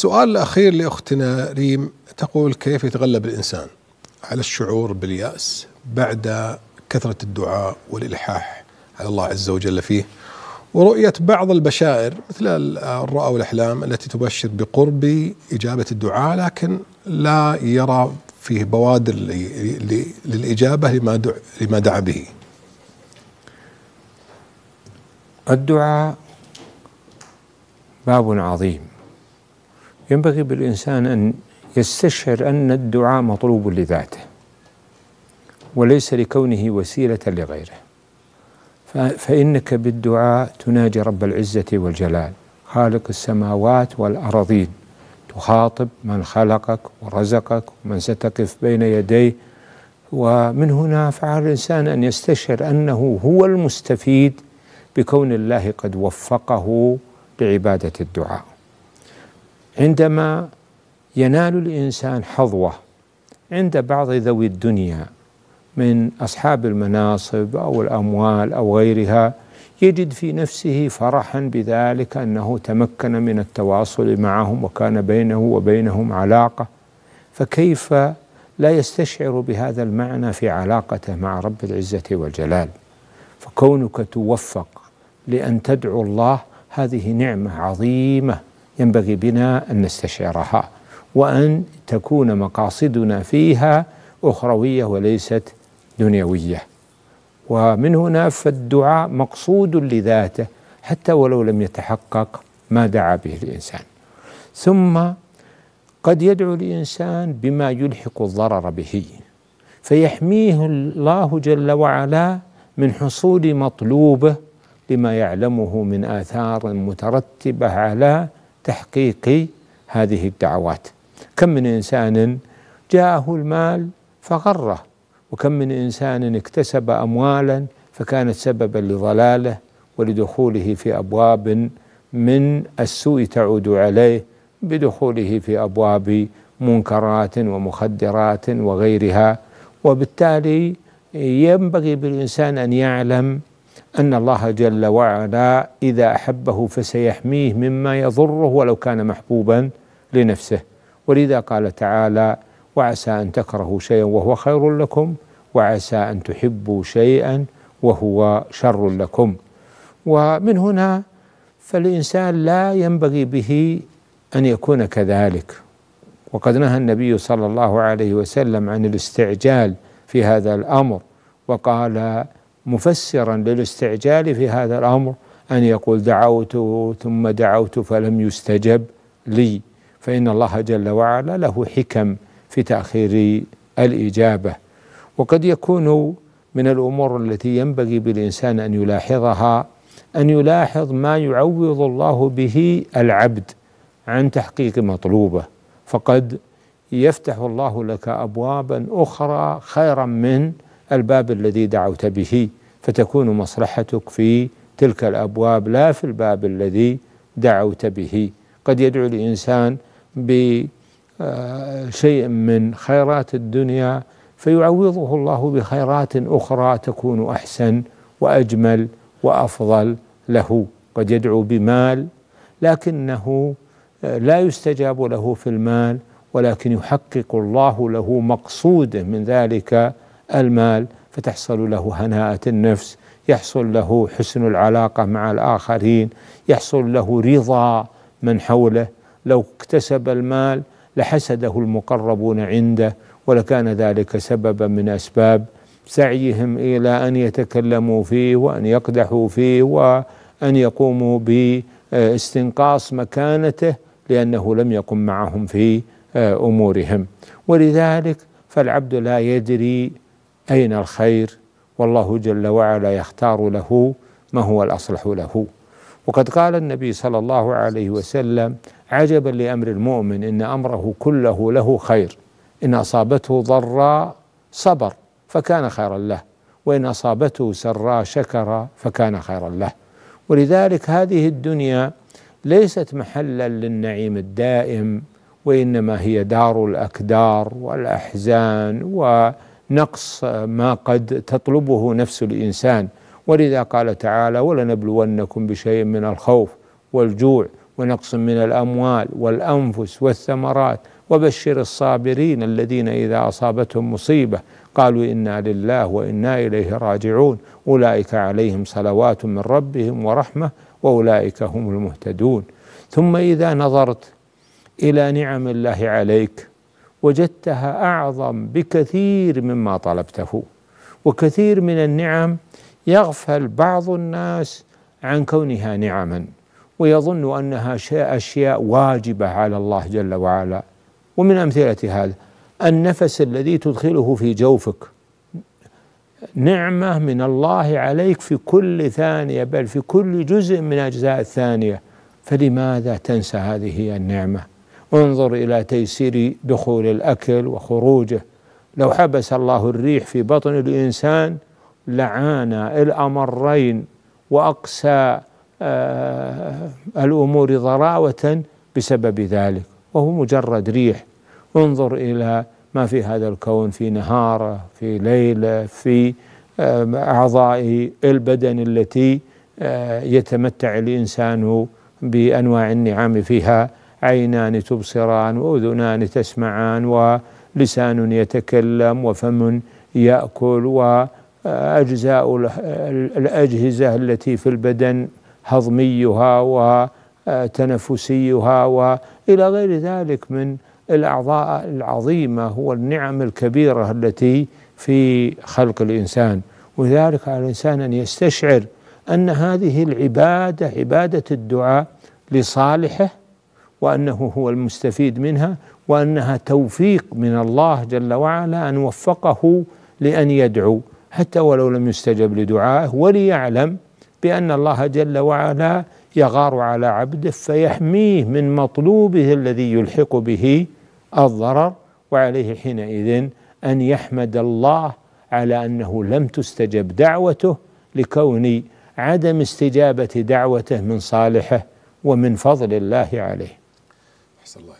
السؤال الأخير لأختنا ريم تقول كيف يتغلب الإنسان على الشعور باليأس بعد كثرة الدعاء والإلحاح على الله عز وجل فيه؟ ورؤية بعض البشائر مثل الرؤى والأحلام التي تبشر بقرب إجابة الدعاء لكن لا يرى فيه بوادر للإجابة لما لما دعا به. الدعاء باب عظيم. ينبغي بالإنسان أن يستشعر أن الدعاء مطلوب لذاته وليس لكونه وسيلة لغيره. فإنك بالدعاء تناجي رب العزة والجلال. خالق السماوات والأراضين. تخاطب من خلقك ورزقك ومن ستقف بين يديه. ومن هنا فعل الإنسان أن يستشعر أنه هو المستفيد بكون الله قد وفقه لعبادة الدعاء. عندما ينال الإنسان حظوة عند بعض ذوي الدنيا من أصحاب المناصب أو الأموال أو غيرها يجد في نفسه فرحا بذلك أنه تمكن من التواصل معهم وكان بينه وبينهم علاقة. فكيف لا يستشعر بهذا المعنى في علاقته مع رب العزة والجلال؟ فكونك توفق لأن تدعو الله هذه نعمة عظيمة. ينبغي بنا أن نستشعرها وأن تكون مقاصدنا فيها أخروية وليست دنيوية. ومن هنا فالدعاء مقصود لذاته حتى ولو لم يتحقق ما دعا به الإنسان. ثم قد يدعو الإنسان بما يلحق الضرر به فيحميه الله جل وعلا من حصول مطلوبه لما يعلمه من آثار مترتبة على تحقيق هذه الدعوات. كم من إنسان جاءه المال فغره وكم من إنسان اكتسب اموالا فكانت سببا لضلاله ولدخوله في أبواب من السوء تعود عليه بدخوله في أبواب منكرات ومخدرات وغيرها. وبالتالي ينبغي بالإنسان أن يعلم أن الله جل وعلا إذا أحبه فسيحميه مما يضره ولو كان محبوبا لنفسه. ولذا قال تعالى وعسى أن تكرهوا شيئا وهو خير لكم وعسى أن تحبوا شيئا وهو شر لكم. ومن هنا فالإنسان لا ينبغي به أن يكون كذلك. وقد نهى النبي صلى الله عليه وسلم عن الاستعجال في هذا الأمر وقال مفسرا للاستعجال في هذا الأمر أن يقول دعوت ثم دعوت فلم يستجب لي. فإن الله جل وعلا له حكم في تأخير الإجابة. وقد يكون من الأمور التي ينبغي بالإنسان أن يلاحظها أن يلاحظ ما يعوض الله به العبد عن تحقيق مطلوبه. فقد يفتح الله لك أبوابا أخرى خيرا من الباب الذي دعوت به فتكون مصلحتك في تلك الأبواب لا في الباب الذي دعوت به. قد يدعو الإنسان بشيء من خيرات الدنيا فيعوضه الله بخيرات أخرى تكون أحسن وأجمل وأفضل له. قد يدعو بمال لكنه لا يستجاب له في المال ولكن يحقق الله له مقصوده من ذلك المال فتحصل له هناءة النفس يحصل له حسن العلاقة مع الآخرين يحصل له رضا من حوله. لو اكتسب المال لحسده المقربون عنده ولكان ذلك سببا من أسباب سعيهم إلى أن يتكلموا فيه وأن يقدحوا فيه وأن يقوموا باستنقاص مكانته لأنه لم يقم معهم في أمورهم. ولذلك فالعبد لا يدري أين الخير؟ والله جل وعلا يختار له ما هو الأصلح له. وقد قال النبي صلى الله عليه وسلم عجبا لأمر المؤمن إن أمره كله له خير. إن أصابته ضراء صبر فكان خيرا له وإن أصابته سراء شكر فكان خيرا له. ولذلك هذه الدنيا ليست محلا للنعيم الدائم وإنما هي دار الاكدار والأحزان ونقص ما قد تطلبه نفس الإنسان. ولذا قال تعالى ولنبلونكم بشيء من الخوف والجوع ونقص من الأموال والأنفس والثمرات وبشر الصابرين الذين إذا أصابتهم مصيبة قالوا إنا لله وإنا إليه راجعون. أولئك عليهم صلوات من ربهم ورحمة وأولئك هم المهتدون. ثم إذا نظرت إلى نعم الله عليك وجدتها أعظم بكثير مما طلبته. وكثير من النعم يغفل بعض الناس عن كونها نعما ويظن أنها أشياء واجبة على الله جل وعلا. ومن امثله هذا النفس الذي تدخله في جوفك. نعمة من الله عليك في كل ثانية بل في كل جزء من اجزاء الثانية. فلماذا تنسى هذه النعمة؟ انظر إلى تيسير دخول الأكل وخروجه. لو حبس الله الريح في بطن الإنسان لعانى الأمرين وأقسى آه، الأمور ضراوة بسبب ذلك. وهو مجرد ريح. انظر إلى ما في هذا الكون في نهاره في ليله في آه، أعضاء البدن التي آه، يتمتع الإنسان بأنواع النعم فيها. عينان تبصران وأذنان تسمعان ولسان يتكلم وفم يأكل وأجزاء الأجهزة التي في البدن هضميها وتنفسيها وإلى غير ذلك من الأعضاء العظيمة والنعم الكبيرة التي في خلق الإنسان. ولذلك على الإنسان أن يستشعر أن هذه العبادة عبادة الدعاء لصالحه وأنه هو المستفيد منها وأنها توفيق من الله جل وعلا أن وفقه لأن يدعو حتى ولو لم يستجب لدعائه وليعلم بأن الله جل وعلا يغار على عبده فيحميه من مطلوبه الذي يلحق به الضرر وعليه حينئذ أن يحمد الله على أنه لم تستجب دعوته لكون عدم استجابة دعوته من صالحه ومن فضل الله عليه. أحسن الله